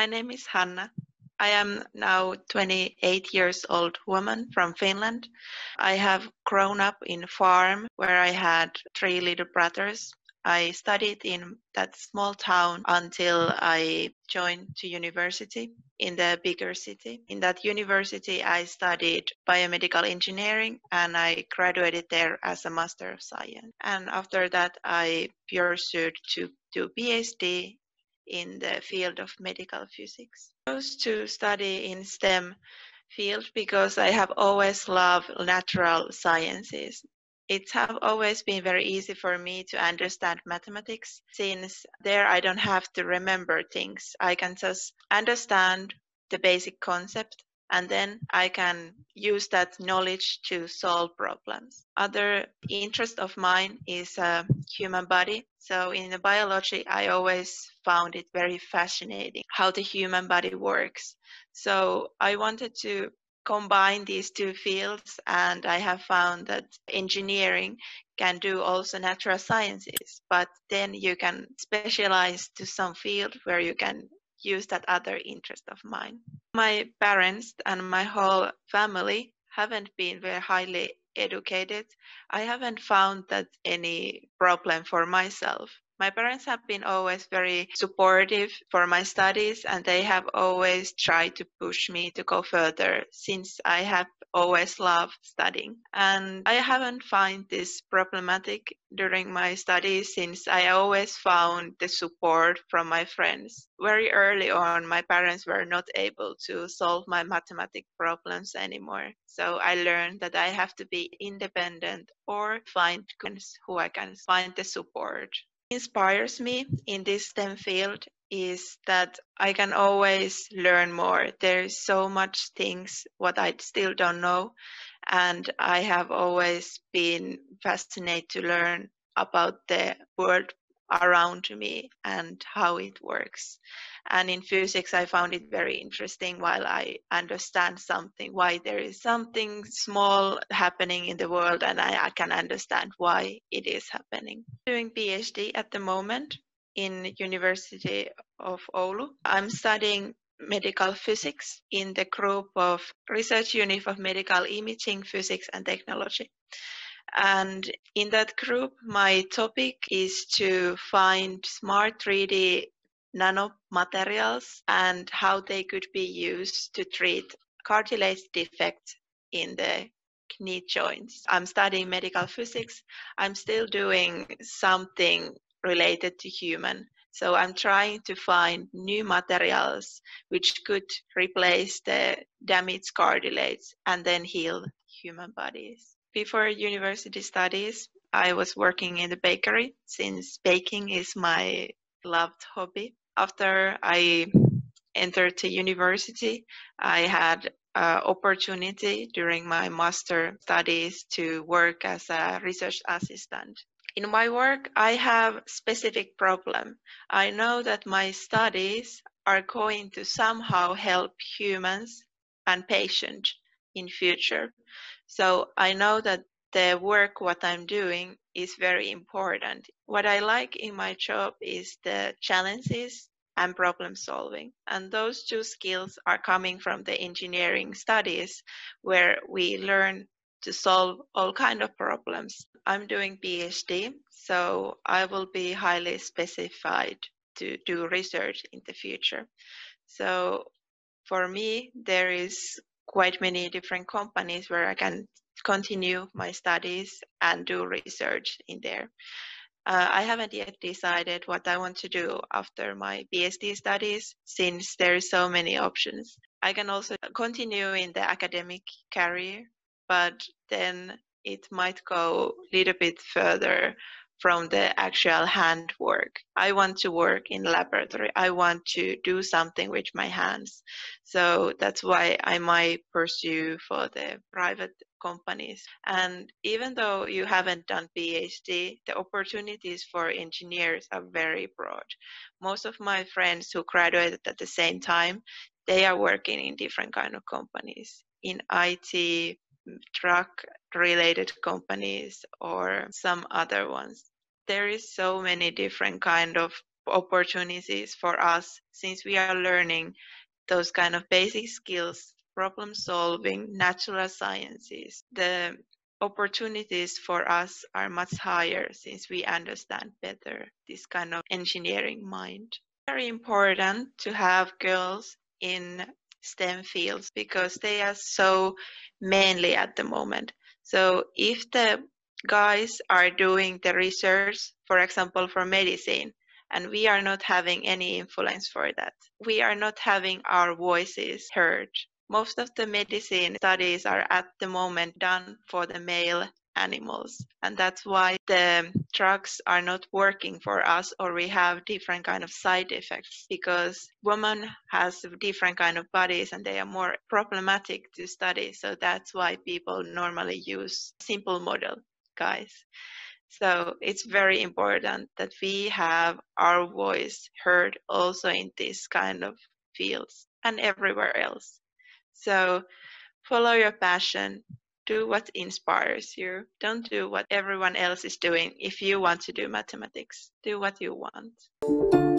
My name is Hanna. I am now 28 years old woman from Finland. I have grown up in a farm where I had three little brothers. I studied in that small town until I joined to university in the bigger city. In that university, I studied biomedical engineering and I graduated there as a Master of Science. And after that, I pursued to do PhD in the field of medical physics. I chose to study in STEM field because I have always loved natural sciences. It have always been very easy for me to understand mathematics since there I don't have to remember things. I can just understand the basic concept and then I can use that knowledge to solve problems. Other interest of mine is uh, human body. So in the biology, I always found it very fascinating how the human body works. So I wanted to combine these two fields and I have found that engineering can do also natural sciences, but then you can specialize to some field where you can use that other interest of mine. My parents and my whole family haven't been very highly educated. I haven't found that any problem for myself. My parents have been always very supportive for my studies and they have always tried to push me to go further since I have always loved studying. And I haven't found this problematic during my studies since I always found the support from my friends. Very early on, my parents were not able to solve my mathematic problems anymore. So I learned that I have to be independent or find friends who I can find the support inspires me in this STEM field is that I can always learn more. There's so much things what I still don't know, and I have always been fascinated to learn about the world around me and how it works. And in physics, I found it very interesting while I understand something, why there is something small happening in the world, and I, I can understand why it is happening. Doing PhD at the moment in University of Oulu. I'm studying medical physics in the group of research unit of medical imaging, physics and technology. And in that group, my topic is to find smart 3D nanomaterials and how they could be used to treat cartilage defects in the knee joints. I'm studying medical physics. I'm still doing something related to human. So I'm trying to find new materials which could replace the damaged cartilage and then heal human bodies. Before university studies, I was working in the bakery since baking is my loved hobby. After I entered the university, I had uh, opportunity during my master studies to work as a research assistant. In my work, I have specific problem. I know that my studies are going to somehow help humans and patients in future. So I know that the work what I'm doing is very important. What I like in my job is the challenges and problem solving. And those two skills are coming from the engineering studies where we learn to solve all kind of problems. I'm doing PhD, so I will be highly specified to do research in the future. So for me, there is quite many different companies where I can continue my studies and do research in there. Uh, I haven't yet decided what I want to do after my PhD studies since there are so many options. I can also continue in the academic career, but then it might go a little bit further from the actual handwork. I want to work in laboratory. I want to do something with my hands. So that's why I might pursue for the private companies. And even though you haven't done PhD, the opportunities for engineers are very broad. Most of my friends who graduated at the same time, they are working in different kind of companies in IT, truck related companies or some other ones. There is so many different kind of opportunities for us since we are learning those kind of basic skills problem solving natural sciences. The opportunities for us are much higher since we understand better this kind of engineering mind. Very important to have girls in STEM fields because they are so mainly at the moment. So if the guys are doing the research, for example, for medicine, and we are not having any influence for that, we are not having our voices heard. Most of the medicine studies are at the moment done for the male animals and that's why the drugs are not working for us or we have different kind of side effects because women has different kind of bodies and they are more problematic to study. So that's why people normally use simple model guys. So it's very important that we have our voice heard also in this kind of fields and everywhere else. So follow your passion do what inspires you. Don't do what everyone else is doing if you want to do mathematics. Do what you want.